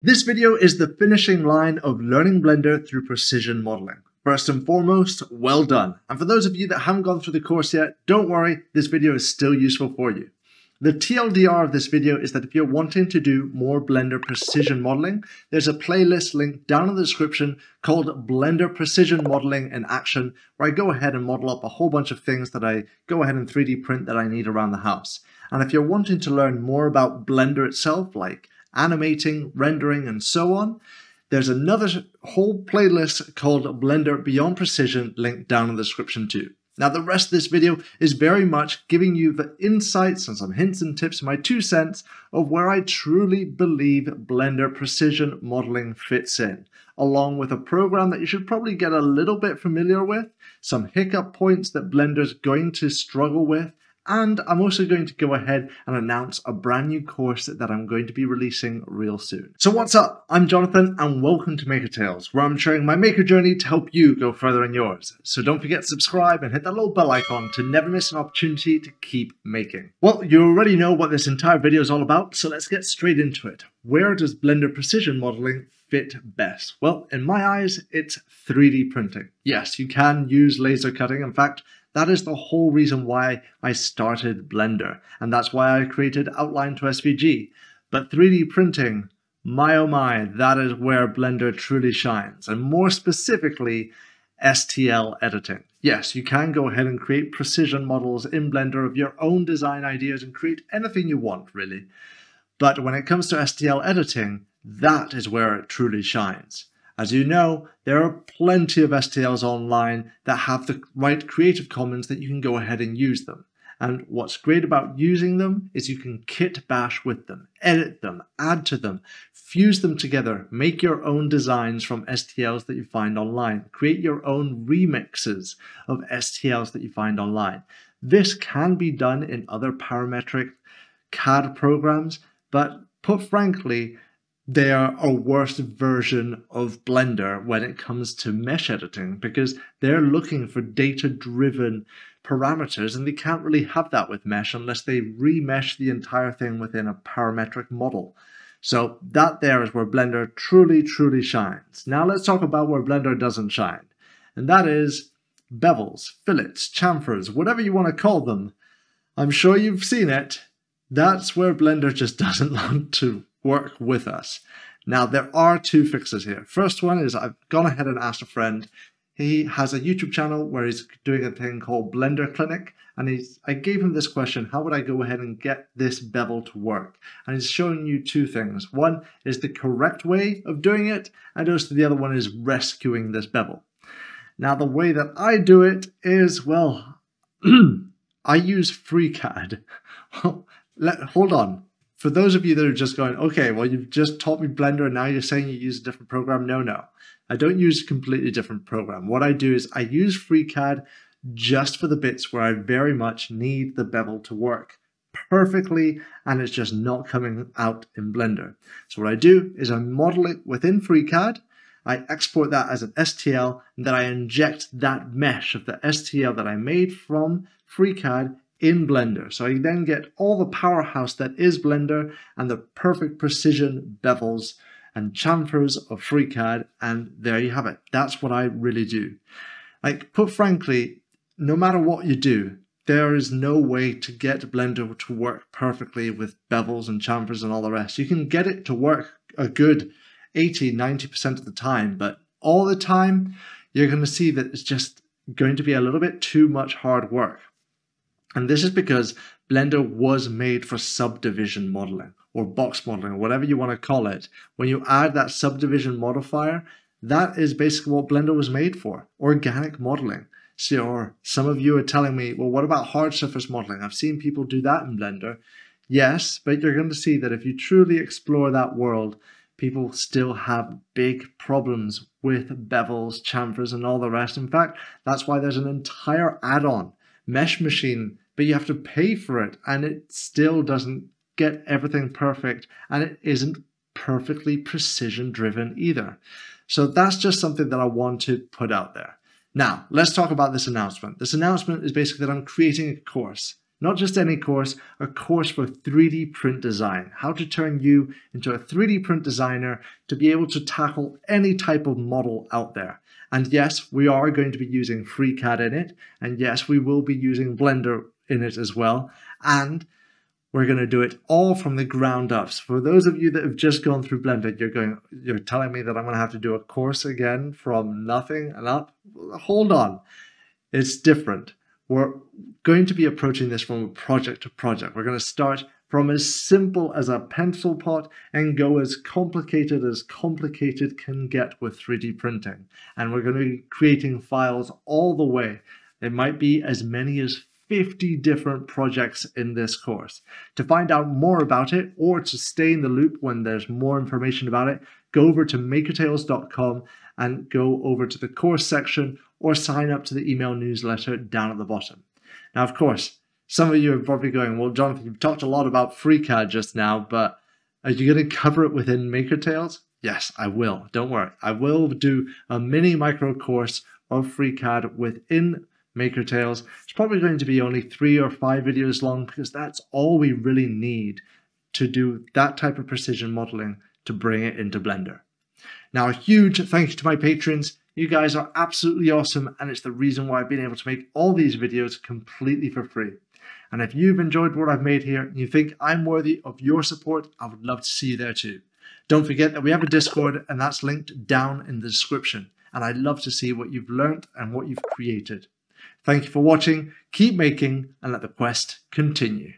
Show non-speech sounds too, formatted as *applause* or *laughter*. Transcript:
This video is the finishing line of learning Blender through precision modeling. First and foremost, well done. And for those of you that haven't gone through the course yet, don't worry, this video is still useful for you. The TLDR of this video is that if you're wanting to do more Blender precision modeling, there's a playlist link down in the description called Blender Precision Modeling in Action, where I go ahead and model up a whole bunch of things that I go ahead and 3D print that I need around the house. And if you're wanting to learn more about Blender itself, like animating, rendering, and so on, there's another whole playlist called Blender Beyond Precision linked down in the description too. Now, the rest of this video is very much giving you the insights and some hints and tips, my two cents, of where I truly believe Blender Precision Modeling fits in, along with a program that you should probably get a little bit familiar with, some hiccup points that Blender's going to struggle with, and I'm also going to go ahead and announce a brand new course that I'm going to be releasing real soon. So what's up? I'm Jonathan and welcome to Maker Tales, where I'm sharing my maker journey to help you go further in yours. So don't forget to subscribe and hit that little bell icon to never miss an opportunity to keep making. Well, you already know what this entire video is all about, so let's get straight into it. Where does Blender Precision Modeling fit best? Well, in my eyes, it's 3D printing. Yes, you can use laser cutting. In fact, that is the whole reason why I started Blender, and that's why I created Outline to SVG. But 3D printing, my oh my, that is where Blender truly shines, and more specifically, STL editing. Yes, you can go ahead and create precision models in Blender of your own design ideas and create anything you want, really. But when it comes to STL editing, that is where it truly shines. As you know, there are plenty of STLs online that have the right Creative Commons that you can go ahead and use them. And what's great about using them is you can kit bash with them, edit them, add to them, fuse them together, make your own designs from STLs that you find online, create your own remixes of STLs that you find online. This can be done in other parametric CAD programs, but put frankly, they are a worse version of Blender when it comes to mesh editing because they're looking for data driven parameters and they can't really have that with mesh unless they remesh the entire thing within a parametric model. So that there is where Blender truly, truly shines. Now let's talk about where Blender doesn't shine. And that is bevels, fillets, chamfers, whatever you want to call them. I'm sure you've seen it. That's where Blender just *laughs* doesn't want to work with us. Now, there are two fixes here. First one is I've gone ahead and asked a friend. He has a YouTube channel where he's doing a thing called Blender Clinic. And he's, I gave him this question, how would I go ahead and get this bevel to work? And he's showing you two things. One is the correct way of doing it, and also the other one is rescuing this bevel. Now, the way that I do it is, well, *clears throat* I use FreeCAD. *laughs* Let, hold on for those of you that are just going, okay, well, you've just taught me Blender and now you're saying you use a different program. No, no. I don't use a completely different program. What I do is I use FreeCAD just for the bits where I very much need the bevel to work perfectly and it's just not coming out in Blender. So what I do is I model it within FreeCAD, I export that as an STL, and then I inject that mesh of the STL that I made from FreeCAD in Blender. So I then get all the powerhouse that is Blender and the perfect precision bevels and chamfers of FreeCAD, and there you have it. That's what I really do. Like, put frankly, no matter what you do, there is no way to get Blender to work perfectly with bevels and chamfers and all the rest. You can get it to work a good 80, 90% of the time, but all the time, you're going to see that it's just going to be a little bit too much hard work. And this is because Blender was made for subdivision modeling or box modeling, whatever you want to call it. When you add that subdivision modifier, that is basically what Blender was made for, organic modeling. So, or some of you are telling me, well, what about hard surface modeling? I've seen people do that in Blender. Yes, but you're going to see that if you truly explore that world, people still have big problems with bevels, chamfers, and all the rest. In fact, that's why there's an entire add-on MESHmachine, but you have to pay for it and it still doesn't get everything perfect and it isn't perfectly precision driven either. So that's just something that I want to put out there. Now, let's talk about this announcement. This announcement is basically that I'm creating a course. Not just any course, a course for 3D print design, how to turn you into a 3D print designer to be able to tackle any type of model out there. And yes, we are going to be using FreeCAD in it. And yes, we will be using Blender in it as well. And we're going to do it all from the ground up. So for those of you that have just gone through Blender, you're going, you're telling me that I'm going to have to do a course again from nothing and up. Hold on, it's different. We're going to be approaching this from project to project. We're going to start from as simple as a pencil pot and go as complicated as complicated can get with 3D printing. And we're going to be creating files all the way. It might be as many as 50 different projects in this course. To find out more about it or to stay in the loop when there's more information about it, go over to makertales.com and go over to the course section or sign up to the email newsletter down at the bottom. Now, of course, some of you are probably going, well, Jonathan, you've talked a lot about FreeCAD just now, but are you going to cover it within MakerTales? Yes, I will. Don't worry. I will do a mini micro course of FreeCAD within MakerTales. It's probably going to be only three or five videos long because that's all we really need to do that type of precision modeling to bring it into Blender. Now, a huge thank you to my patrons. You guys are absolutely awesome, and it's the reason why I've been able to make all these videos completely for free. And if you've enjoyed what I've made here and you think I'm worthy of your support, I would love to see you there too. Don't forget that we have a Discord, and that's linked down in the description. And I'd love to see what you've learned and what you've created. Thank you for watching, keep making, and let the quest continue.